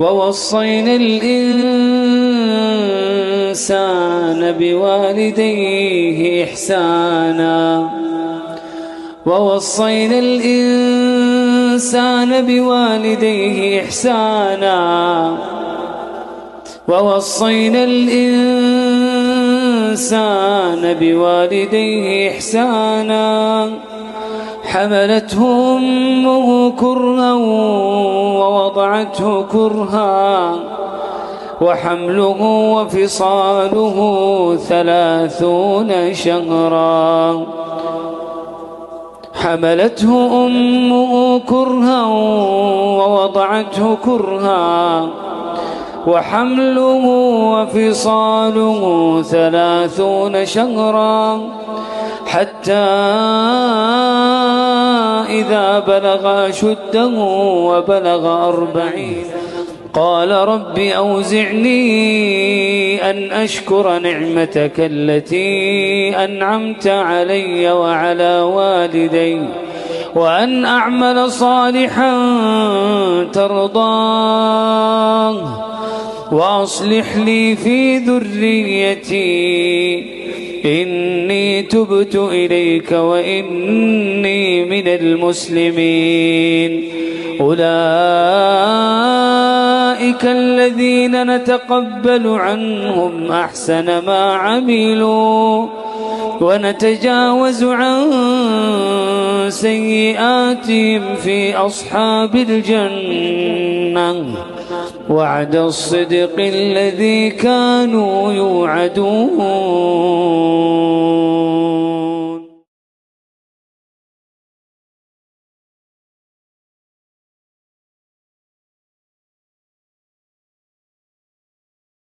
ووصينا الإنسان بوالديه إحسانا. ووصينا الإنسان بوالديه إحسانا. ووصينا الإنسان بوالديه إحسانا. حملته أمه كرها ووضعته كرها وحمله وفصاله ثلاثون شهرا. حملته أمه كرها ووضعته كرها وحمله وفصاله ثلاثون شهرا حتى إذا بلغ أشده وبلغ أربعين. قال رب أوزعني أن أشكر نعمتك التي أنعمت علي وعلى والدي وأن أعمل صالحا ترضاه. وأصلح لي في ذريتي. إني تبت إليك وإني من المسلمين. أولئك الذين نتقبل عنهم أحسن ما عملوا. ونتجاوز عن سيئاتهم في أصحاب الجنة. وعد الصدق الذي كانوا يوعدون.